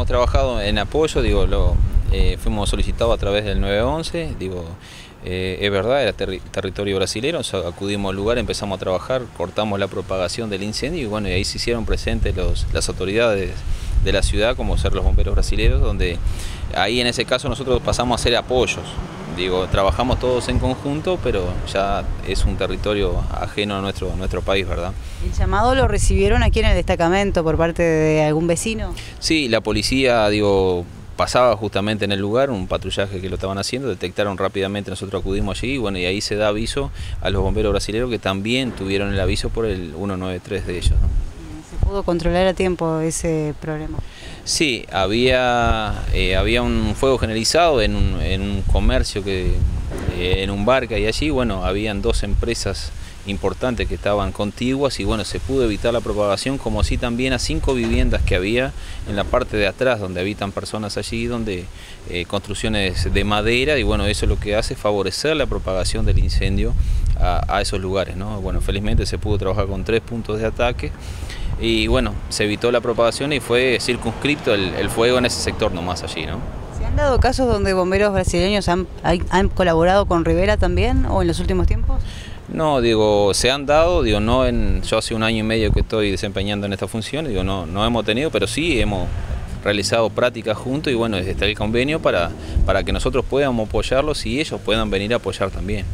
hemos trabajado en apoyo, digo, lo, eh, fuimos solicitados a través del 911, digo, eh, es verdad, era territorio brasilero, acudimos al lugar, empezamos a trabajar, cortamos la propagación del incendio y bueno, ahí se hicieron presentes las autoridades de la ciudad, como ser los bomberos brasileños, donde ahí en ese caso nosotros pasamos a hacer apoyos. Digo, trabajamos todos en conjunto, pero ya es un territorio ajeno a nuestro, nuestro país, ¿verdad? ¿El llamado lo recibieron aquí en el destacamento por parte de algún vecino? Sí, la policía, digo, pasaba justamente en el lugar, un patrullaje que lo estaban haciendo, detectaron rápidamente, nosotros acudimos allí y bueno, y ahí se da aviso a los bomberos brasileños que también tuvieron el aviso por el 193 de ellos. ¿Se pudo controlar a tiempo ese problema? Sí, había, eh, había un fuego generalizado en un, en un comercio, que, eh, en un bar que hay allí, bueno, habían dos empresas importantes que estaban contiguas y bueno, se pudo evitar la propagación, como así también a cinco viviendas que había en la parte de atrás, donde habitan personas allí, donde eh, construcciones de madera y bueno, eso lo que hace es favorecer la propagación del incendio a, a esos lugares, ¿no? Bueno, felizmente se pudo trabajar con tres puntos de ataque y bueno, se evitó la propagación y fue circunscripto el, fuego en ese sector nomás allí, ¿no? ¿Se han dado casos donde bomberos brasileños han, colaborado con Rivera también o en los últimos tiempos? No, digo, se han dado, digo, no en, yo hace un año y medio que estoy desempeñando en esta función, digo, no, no hemos tenido, pero sí hemos realizado prácticas juntos y bueno, está el convenio para, para que nosotros podamos apoyarlos y ellos puedan venir a apoyar también.